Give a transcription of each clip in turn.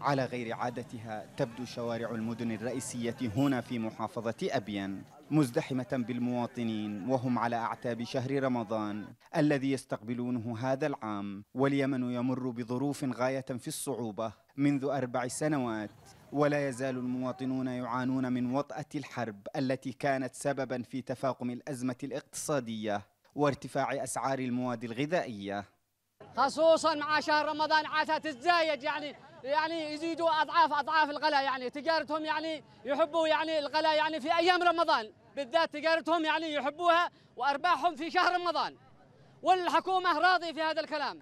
على غير عادتها تبدو شوارع المدن الرئيسية هنا في محافظة أبين مزدحمة بالمواطنين وهم على أعتاب شهر رمضان الذي يستقبلونه هذا العام واليمن يمر بظروف غاية في الصعوبة منذ أربع سنوات ولا يزال المواطنون يعانون من وطأة الحرب التي كانت سببا في تفاقم الأزمة الاقتصادية وارتفاع أسعار المواد الغذائية. خصوصا مع شهر رمضان عادها تتزايد يعني يعني يزيدوا أضعاف أضعاف الغلاء يعني تجارتهم يعني يحبوا يعني الغلاء يعني في أيام رمضان بالذات تجارتهم يعني يحبوها وأرباحهم في شهر رمضان. والحكومة راضيه في هذا الكلام.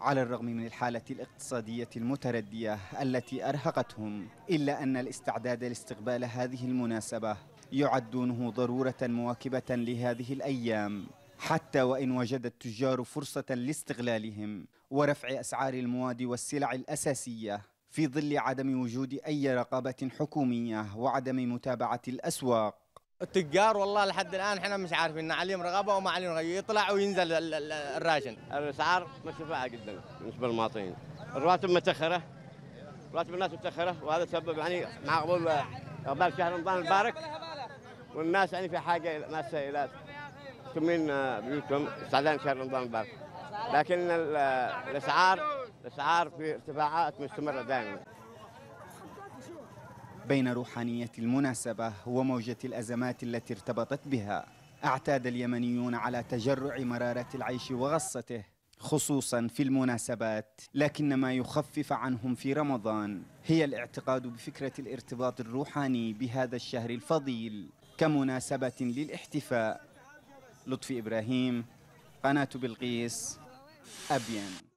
على الرغم من الحالة الاقتصادية المتردية التي أرهقتهم إلا أن الاستعداد لاستقبال هذه المناسبة يعدونه ضرورة مواكبة لهذه الأيام. حتى وإن وجد التجار فرصة لاستغلالهم ورفع أسعار المواد والسلع الأساسية في ظل عدم وجود أي رقابة حكومية وعدم متابعة الأسواق. التجار والله لحد الآن إحنا مش عارفين عليهم رغبه وما عليهم رغبة. يطلع وينزل الراشن. الأسعار مرتفعه جدا بالنسبة للمواطنين. الرواتب متأخرة رواتب الناس متأخرة وهذا سبب يعني مع قبول اقبال شهر رمضان المبارك والناس يعني في حاجة ناس إلى تمين بيوتهم. استعداد شهر رمضان المبارك لكن الأسعار الأسعار في ارتفاعات مستمرة دائما. بين روحانية المناسبة وموجة الأزمات التي ارتبطت بها اعتاد اليمنيون على تجرع مرارة العيش وغصته خصوصا في المناسبات. لكن ما يخفف عنهم في رمضان هي الاعتقاد بفكرة الارتباط الروحاني بهذا الشهر الفضيل كمناسبة للاحتفاء. لطفي إبراهيم قناة بلقيس أبين.